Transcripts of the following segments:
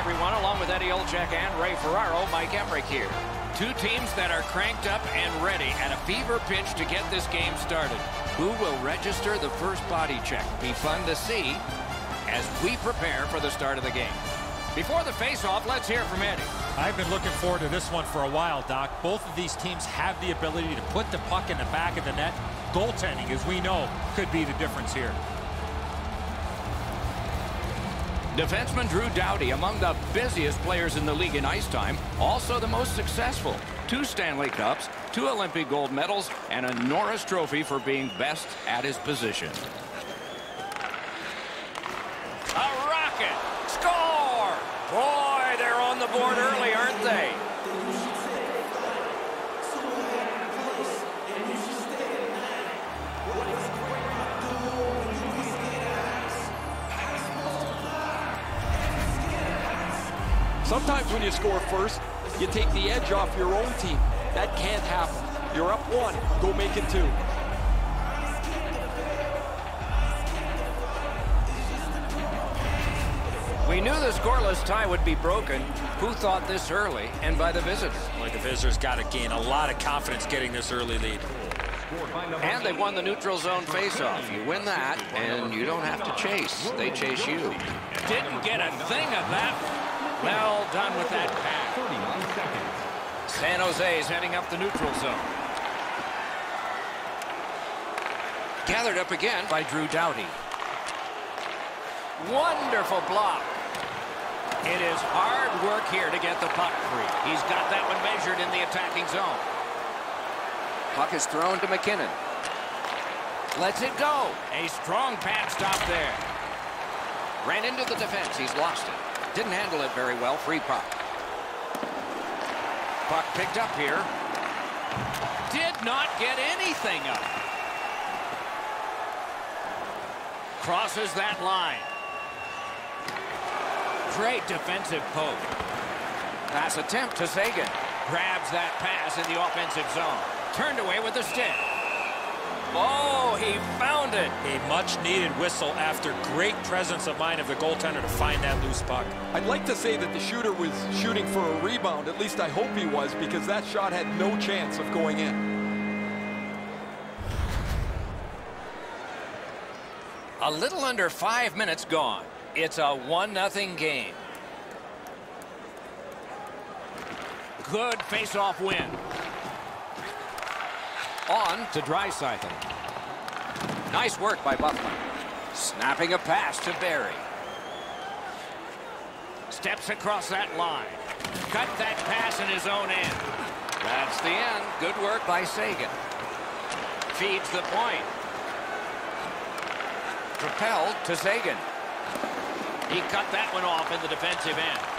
everyone. Along with Eddie Olczyk and Ray Ferraro, Mike Emrick here. Two teams that are cranked up and ready at a fever pitch to get this game started. Who will register the first body check? Be fun to see as we prepare for the start of the game. Before the face-off, let's hear from Eddie. I've been looking forward to this one for a while, Doc. Both of these teams have the ability to put the puck in the back of the net. Goaltending, as we know, could be the difference here. Defenseman Drew Doughty, among the busiest players in the league in ice time, also the most successful. Two Stanley Cups, two Olympic gold medals, and a Norris Trophy for being best at his position. A rocket! Score! Boy, they're on the board early, aren't they? Sometimes when you score first, you take the edge off your own team. That can't happen. You're up one, go make it two. We knew the scoreless tie would be broken. Who thought this early and by the visitors? Like the visitors got to gain a lot of confidence getting this early lead. And they won the neutral zone faceoff. You win that, and you don't have to chase. They chase you. Didn't get a thing of that. Well done with that pass. 39 seconds. San Jose is heading up the neutral zone. Gathered up again by Drew Doughty. Wonderful block. It is hard work here to get the puck free. He's got that one measured in the attacking zone. Puck is thrown to MacKinnon. Lets it go. A strong pad stop there. Ran into the defense. He's lost it. Didn't handle it very well. Free puck. Puck picked up here. Did not get anything up. Crosses that line. Great defensive poke. Pass attempt to Seguin. Grabs that pass in the offensive zone. Turned away with the stick. Oh, he found it. A much-needed whistle after great presence of mind of the goaltender to find that loose puck. I'd like to say that the shooter was shooting for a rebound. At least I hope he was because that shot had no chance of going in. A little under five minutes gone. It's a 1-0 game. Good face-off win. On to Draisaitl. Nice work by Buffalo. Snapping a pass to Barrie. Steps across that line. Cut that pass in his own end. That's the end. Good work by Seguin. Feeds the point. Propelled to Seguin. He cut that one off in the defensive end.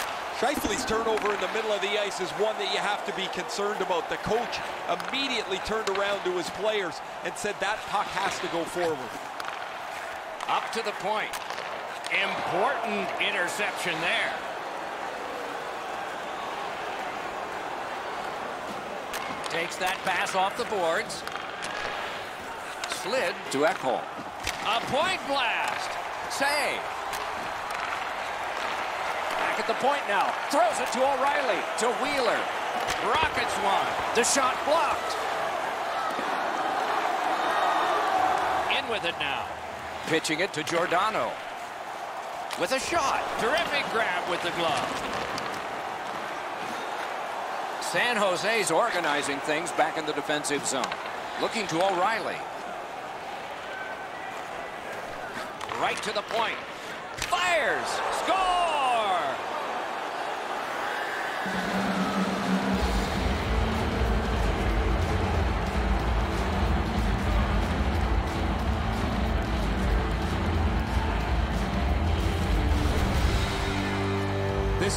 Scheifele's turnover in the middle of the ice is one that you have to be concerned about. The coach immediately turned around to his players and said that puck has to go forward. Up to the point. Important interception there. Takes that pass off the boards. Slid to Ekholm. A point blast. Save. Back at the point now. Throws it to O'Reilly. To Wheeler. Rockets one. The shot blocked. In with it now. Pitching it to Giordano. With a shot. Terrific grab with the glove. San Jose's organizing things back in the defensive zone. Looking to O'Reilly. Right to the point. Fires. Score!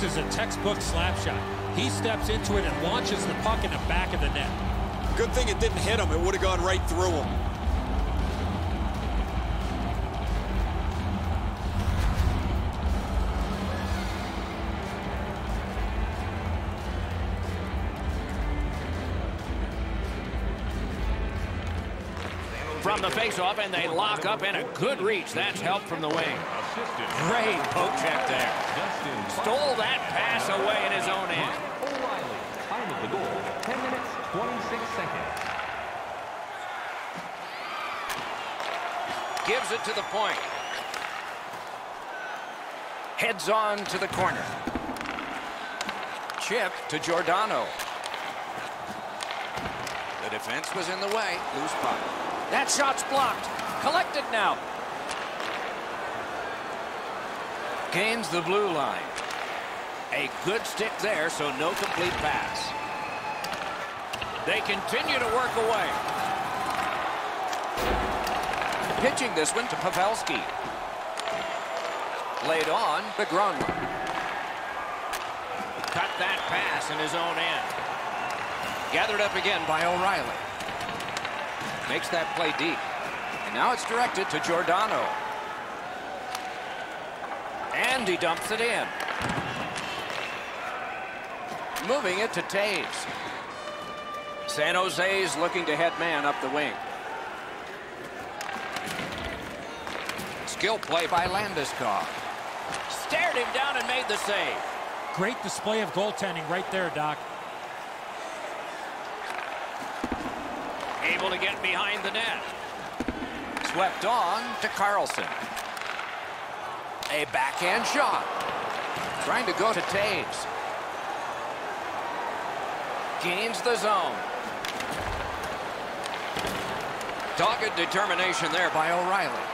This is a textbook slap shot. He steps into it and launches the puck in the back of the net. Good thing it didn't hit him. It would have gone right through him. From the faceoff, and they lock up, and a good reach. That's help from the wing. Great poke check there. Stole that pass away in his own end. O'Reilly. Time of the goal, 10 minutes, 26 seconds. Gives it to the point. Heads on to the corner. Chip to Giordano. The defense was in the way. Loose puck. That shot's blocked. Collected now. Gains the blue line. A good stick there, so no complete pass. They continue to work away. Pitching this one to Pavelski. Laid on to Granlund. Cut that pass in his own end. Gathered up again by O'Reilly. Makes that play deep. And now it's directed to Giordano. And he dumps it in. Moving it to Toews. San Jose's looking to head man up the wing. Skill play by Landeskog. Stared him down and made the save. Great display of goaltending right there, Doc. Able to get behind the net. Swept on to Karlsson. A backhand shot. Trying to go to Toews. Gains the zone. Dogged determination there by O'Reilly.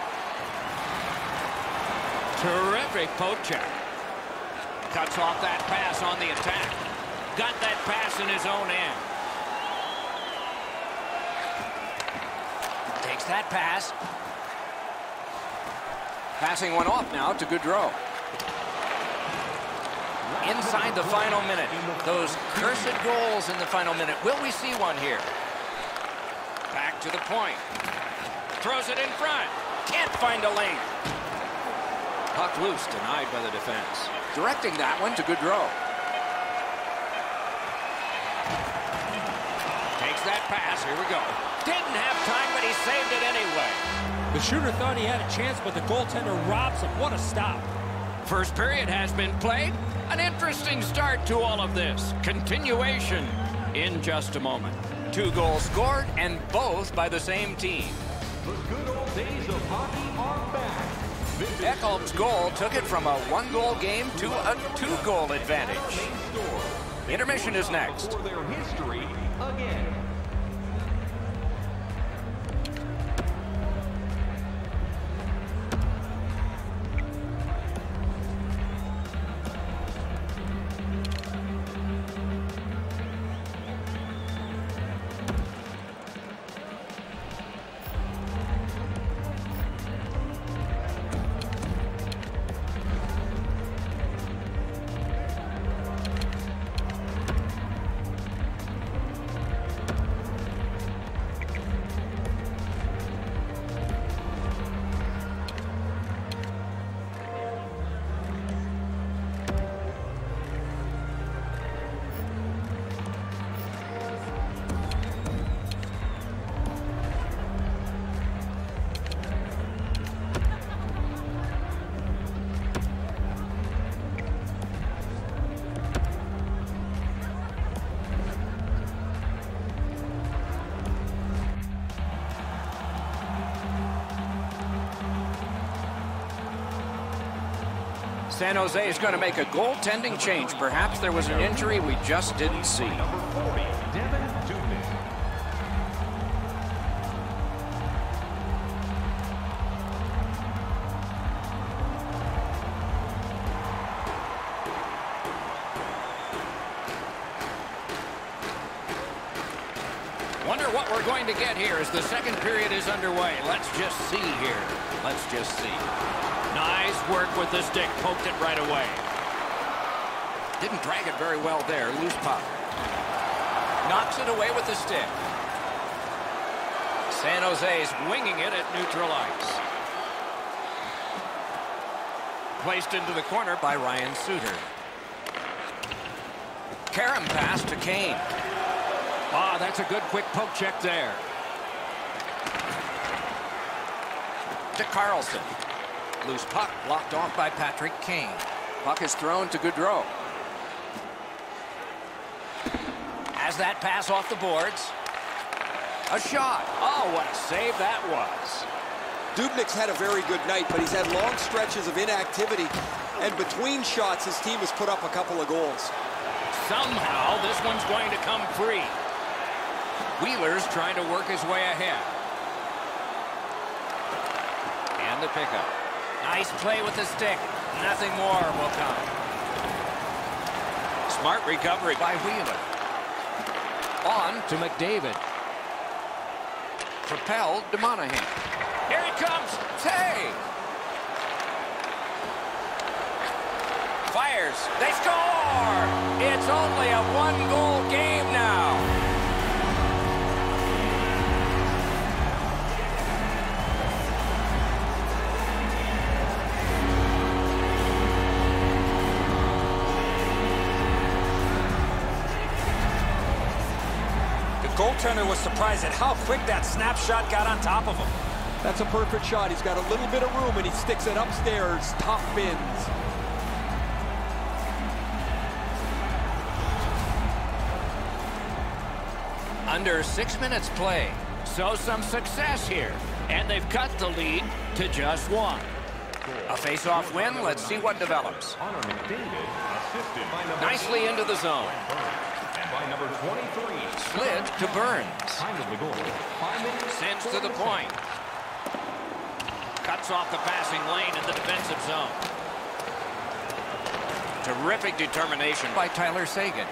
Terrific poke check. Cuts off that pass on the attack. Got that pass in his own end. Takes that pass. Passing one off now to Goodrow. Inside the final minute. Those cursed goals in the final minute. Will we see one here? Back to the point. Throws it in front. Can't find a lane. Puck loose, denied by the defense. Directing that one to Goodrow. That pass. Here we go. Didn't have time, but he saved it anyway. The shooter thought he had a chance, but the goaltender robs him. What a stop. First period has been played. An interesting start to all of this. Continuation in just a moment. Two goals scored, and both by the same team. The good old days of hockey are back. Visit Ekholm's goal took it from a one-goal game to a two-goal advantage. Intermission is next. San Jose is going to make a goaltending change. Perhaps there was an injury we just didn't see. Number 40, Devan Dubnyk. Wonder what we're going to get here as the second period is underway. Let's just see here. Let's just see. Nice work with the stick. Poked it right away. Didn't drag it very well there. Loose puck. Knocks it away with the stick. San Jose's winging it at neutral ice. Placed into the corner by Ryan Suter. Karam pass to Kane. Ah, that's a good quick poke check there. To Karlsson. Loose puck blocked off by Patrick Kane. Puck is thrown to Gaudreau. Has that pass off the boards. A shot. Oh, what a save that was. Dubnyk's had a very good night, but he's had long stretches of inactivity. And between shots, his team has put up a couple of goals. Somehow, this one's going to come free. Wheeler's trying to work his way ahead. And the pickup. Nice play with the stick. Nothing more will come. Smart recovery by Wheeler. On to McDavid. Propelled to Monahan. Here he comes. Save. Fires. They score. It's only a one-goal game now. Goaltender was surprised at how quick that snapshot got on top of him. That's a perfect shot. He's got a little bit of room, and he sticks it upstairs, top bins. Under six minutes play. So some success here. And they've cut the lead to just one. A face-off win. Let's see what develops. Connor McDavid, assisted by number Nicely into the zone. And by number 23. Slid to Burns. Time of the goal, 5 minutes. Sends to the point. Cuts off the passing lane in the defensive zone. Terrific determination by Tyler Seguin.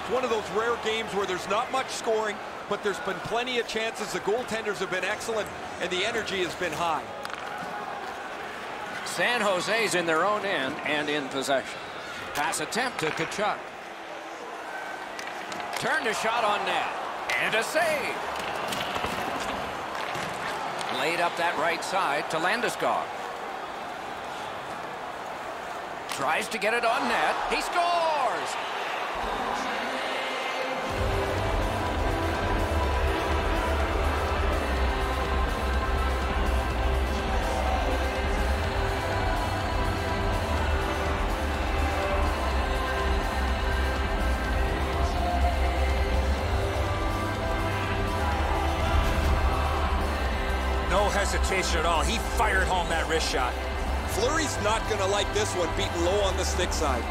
It's one of those rare games where there's not much scoring, but there's been plenty of chances. The goaltenders have been excellent, and the energy has been high. San Jose's in their own end and in possession. Pass attempt to Tkachuk. Turned a shot on net. And a save. Laid up that right side to Landeskog. Tries to get it on net. He scores! Wrist shot. Fleury's not going to like this one, beaten low on the stick side.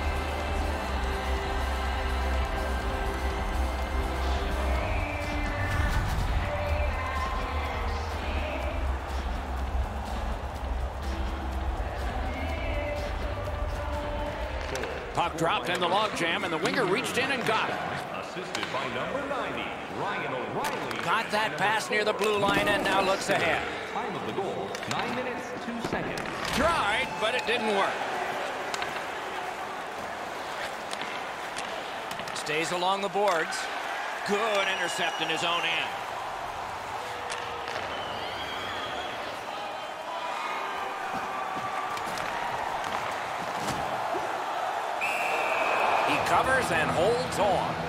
Puck dropped in the logjam, and the winger reached in and got it. Assisted by number 90, Ryan O'Reilly. Got that pass near the blue line and now looks ahead. Time of the goal, 9 minutes, 2 seconds. Tried, but it didn't work. Stays along the boards. Good intercept in his own end. He covers and holds on.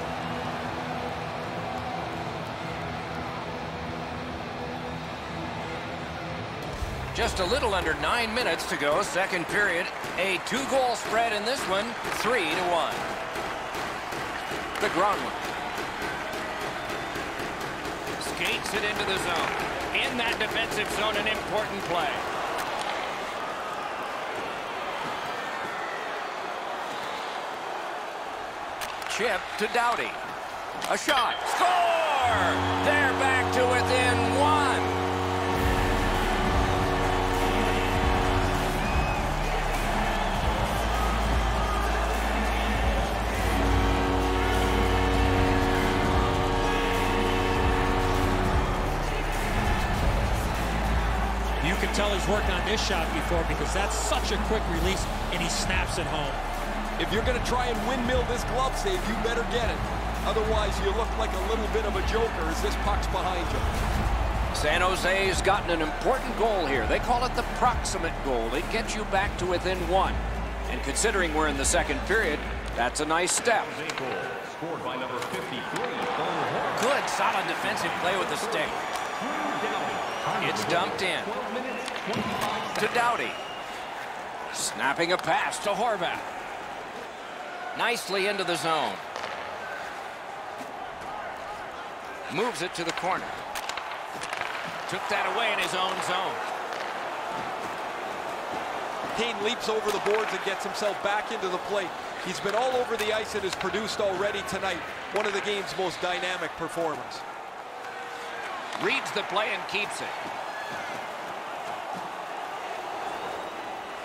Just a little under nine minutes to go, second period. A two-goal spread in this one, three to one. The Granlund. Skates it into the zone. In that defensive zone, an important play. Chip to Doughty. A shot. Score! They're back to within he's worked on this shot before because that's such a quick release and he snaps it home. If you're going to try and windmill this glove save, you better get it. Otherwise, you look like a little bit of a joker as this puck's behind you. San Jose's gotten an important goal here. They call it the proximate goal. It gets you back to within one. And considering we're in the second period, that's a nice step. Scored by number 53, Good, solid defensive play with the stick. Drew Doughty. Time of It's dumped in. 12 minutes, 25 To. Doughty. Snapping a pass to Horvat. Nicely into the zone. Moves it to the corner. Took that away in his own zone. Kane leaps over the boards and gets himself back into the play. He's been all over the ice and has produced already tonight. One of the game's most dynamic performers. Reads the play and keeps it.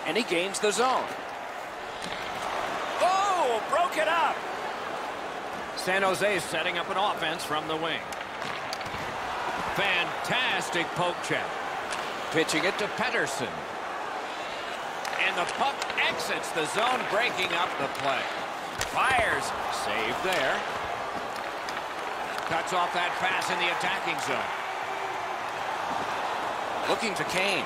And he gains the zone. Oh, broke it up. San Jose is setting up an offense from the wing. Fantastic poke check. Pitching it to Pedersen. And the puck exits the zone, breaking up the play. Fires. Save there. Cuts off that pass in the attacking zone. Looking to Kane.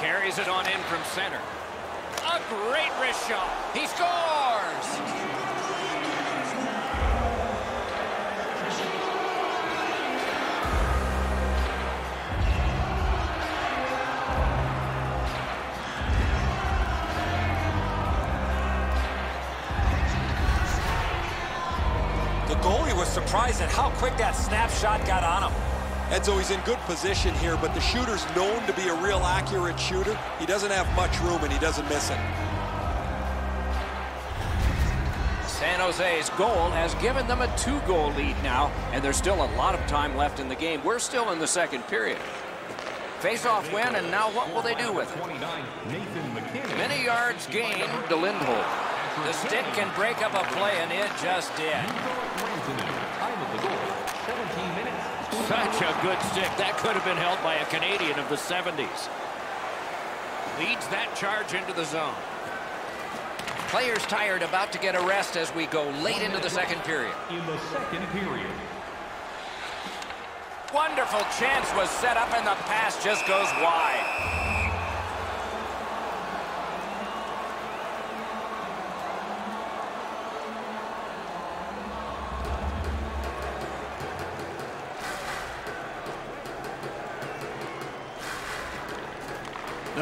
Carries it on in from center. A great wrist shot. He scores! The goalie was surprised at how quick that snapshot got on him. Edzo, he's in good position here, but the shooter's known to be a real accurate shooter. He doesn't have much room, and he doesn't miss it. San Jose's goal has given them a two-goal lead now, and there's still a lot of time left in the game. We're still in the second period. Face-off win, and now what will they do with it? 29, Nathan MacKinnon. Many yards gained to Lindholm. The stick can break up a play, and it just did. Time of the goal, 17 minutes. Such a good stick. That could have been held by a Canadian of the 70s. Leads that charge into the zone. Players tired, about to get a rest as we go late into the second period. In the second period. Wonderful chance was set up, and the pass just goes wide.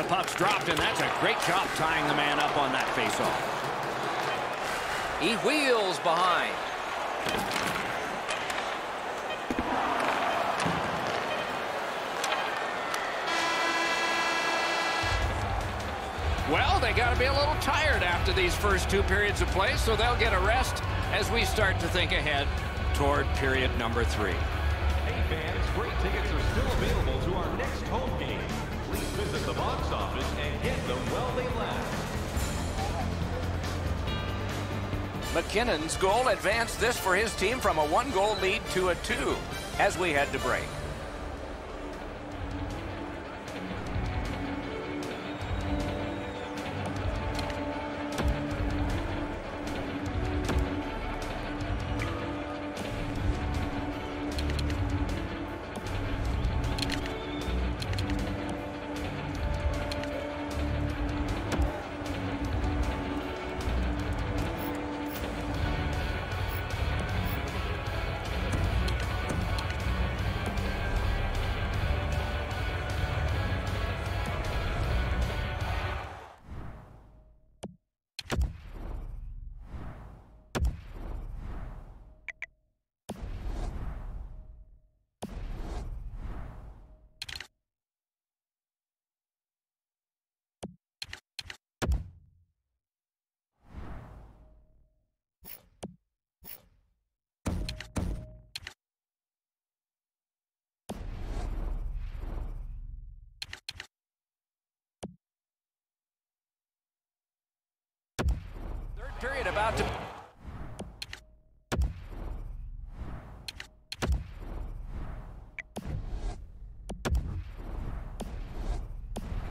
The puck's dropped, and that's a great job tying the man up on that faceoff. He wheels behind. Well, they got to be a little tired after these first two periods of play, so they'll get a rest as we start to think ahead toward period number three. Hey fans, great tickets are still available to our next home game. Please visit the box office and get them while they last. MacKinnon's goal advanced this for his team from a one-goal lead to a two as we head to break. About to...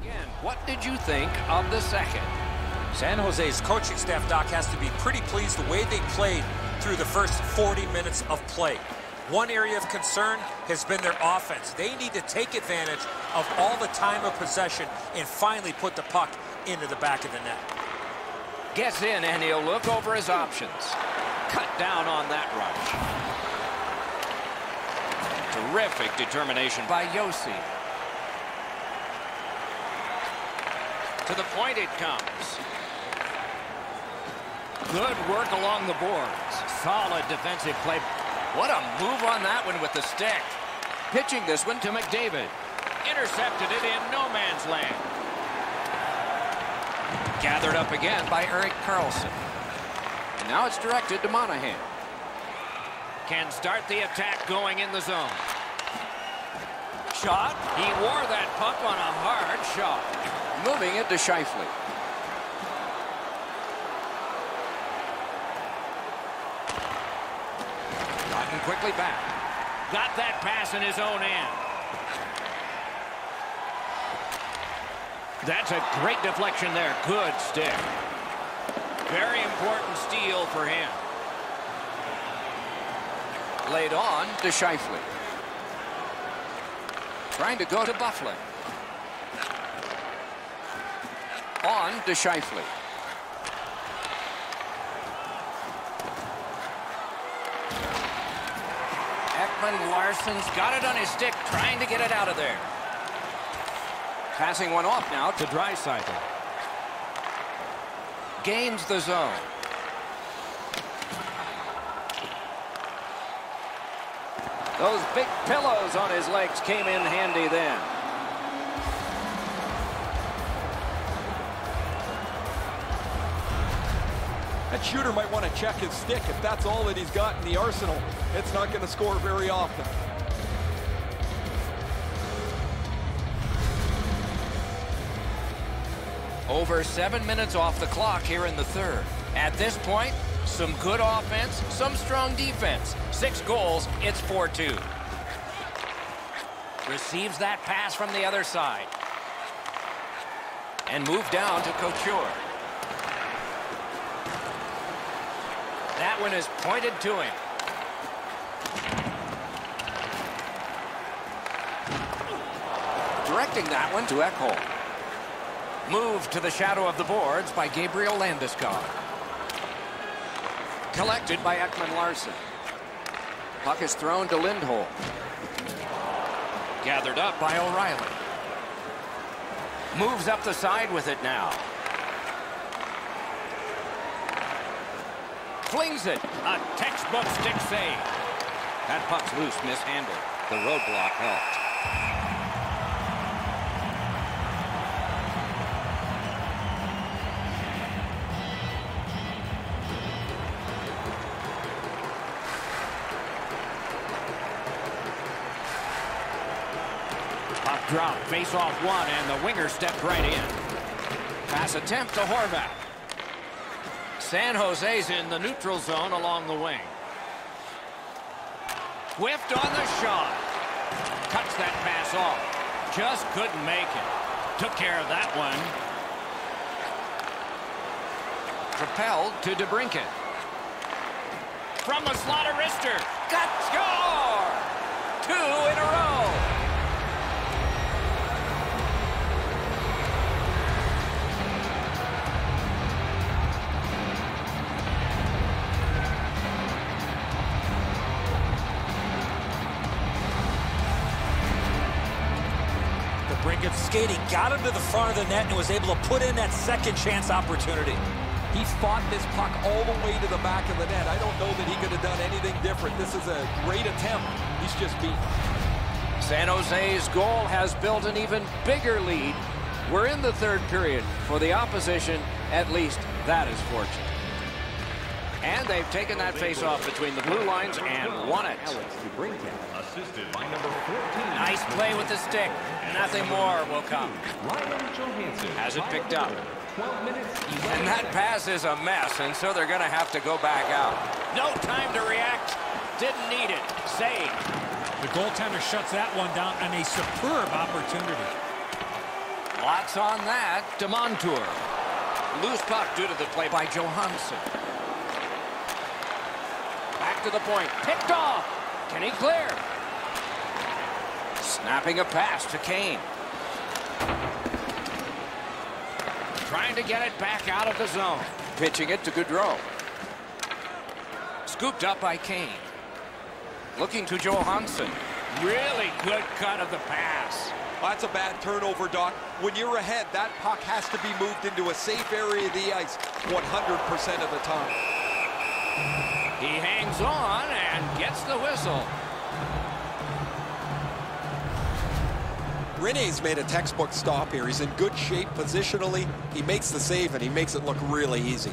Again, what did you think of the second? San Jose's coaching staff, Doc, has to be pretty pleased the way they played through the first 40 minutes of play. One area of concern has been their offense. They need to take advantage of all the time of possession and finally put the puck into the back of the net. Gets in and he'll look over his options. Cut down on that rush. Terrific determination by Josi. To the point it comes. Good work along the boards. Solid defensive play. What a move on that one with the stick. Pitching this one to McDavid. Intercepted it in no man's land. Gathered up again by Erik Karlsson. And now it's directed to Monahan. Can start the attack going in the zone. Shot. He wore that puck on a hard shot. Moving it to Scheifele. Gotten quickly back. Got that pass in his own end. That's a great deflection there. Good stick. Very important steal for him. Laid on to Scheifele. Trying to go to Byfuglien. On to Scheifele. Ekman Larsson's got it on his stick, trying to get it out of there. Passing one off now to Draisaitl. Gains the zone. Those big pillows on his legs came in handy then. That shooter might want to check his stick. If that's all that he's got in the arsenal, it's not going to score very often. Over seven minutes off the clock here in the third. At this point, some good offense, some strong defense. Six goals, it's 4-2. Receives that pass from the other side. And move down to Couture. That one is pointed to him. Directing that one to Ekholm. Moved to the shadow of the boards by Gabriel Landeskog. Collected by Ekman Larsson. Puck is thrown to Lindholm. Gathered up by O'Reilly. Moves up the side with it now. Flings it. A textbook stick save. That puck's loose, mishandled. The roadblock helped. Drop, face off one, and the winger stepped right in. Pass attempt to Horvat. San Jose's in the neutral zone along the wing. Whiffed on the shot. Cuts that pass off. Just couldn't make it. Took care of that one. Propelled to DeBrincat. From the slot of wrister. Got score! Two in a row. Brinkett skating, got him to the front of the net and was able to put in that second chance opportunity. He fought this puck all the way to the back of the net. I don't know that he could have done anything different. This is a great attempt. He's just beat. San Jose's goal has built an even bigger lead. We're in the third period. For the opposition, at least that is fortunate. And they've taken that face-off between the blue lines and won it. Assisted by number 14. Nice play with the stick. Nothing more will come. Ryan Johansen. Has it picked up. And that pass is a mess, and so they're going to have to go back out. No time to react. Didn't need it. Save. The goaltender shuts that one down on a superb opportunity. Lots on that Demontour. Montour. Loose puck due to the play by Johansen. Back to the point. Picked off. Can he clear? Snapping a pass to Kane. Trying to get it back out of the zone. Pitching it to Gaudreau. Scooped up by Kane. Looking to Johansen. Really good cut of the pass. That's a bad turnover, Doc. When you're ahead, that puck has to be moved into a safe area of the ice 100% of the time. He hangs on and gets the whistle. Rinne's made a textbook stop here. He's in good shape positionally. He makes the save, and he makes it look really easy.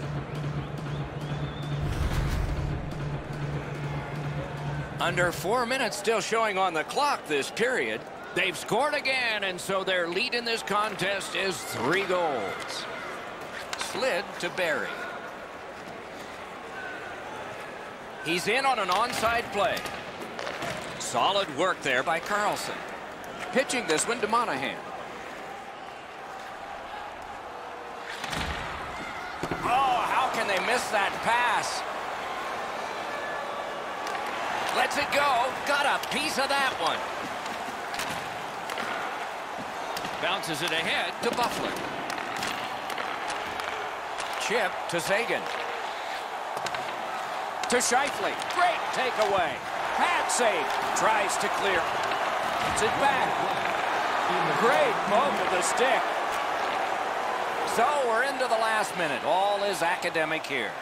Under four minutes still showing on the clock this period. They've scored again, and so their lead in this contest is three goals. Slid to Barrie. He's in on an onside play. Solid work there by Karlsson. Pitching this one to Monahan. Oh, how can they miss that pass? Lets it go. Got a piece of that one. Bounces it ahead to Byfuglien. Chip to Seguin. To Scheifele. Great takeaway. Pad save. Tries to clear. Gets it back. Great poke with the stick. So we're into the last minute. All is academic here.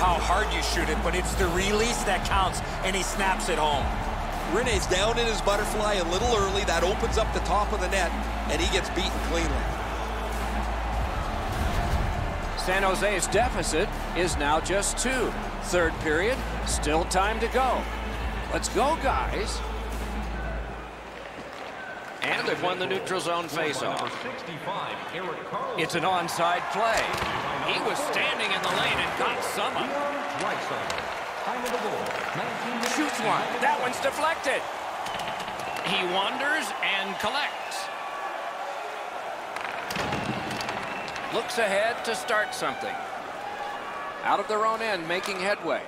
How hard you shoot it, but it's the release that counts, and he snaps it home. Rinne's down in his butterfly a little early. That opens up the top of the net, and he gets beaten cleanly. San Jose's deficit is now just two. Third period, still time to go. Let's go, guys. And they've won the neutral zone faceoff. Number 65, Erik Karlsson. It's an onside play. He was standing in the lane and got some of it. Draisaitl. Time of the goal, 19 Shoots one. That one's deflected. He wanders and collects. Looks ahead to start something. Out of their own end, making headway.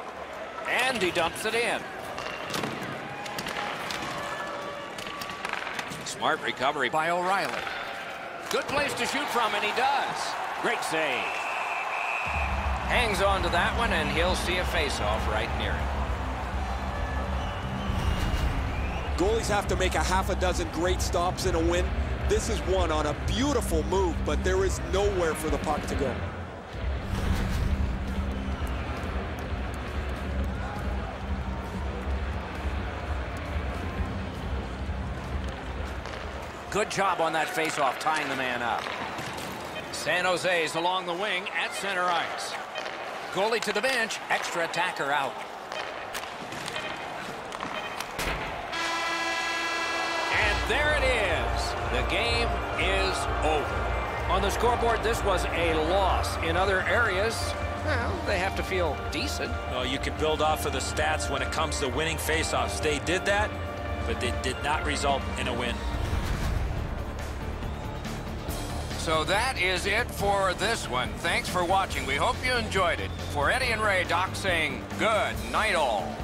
And he dumps it in. Smart recovery by O'Reilly. Good place to shoot from, and he does. Great save. Hangs on to that one, and he'll see a face-off right near him. Goalies have to make a half a dozen great stops in a win. This is one on a beautiful move, but there is nowhere for the puck to go. Good job on that faceoff, tying the man up. San Jose's along the wing at center ice. Goalie to the bench, extra attacker out. And there it is. The game is over. On the scoreboard, this was a loss. In other areas, well, they have to feel decent. Well, you can build off of the stats when it comes to winning faceoffs. They did that, but they did not result in a win. So that is it for this one. Thanks for watching. We hope you enjoyed it. For Eddie and Ray, Doc saying good night all.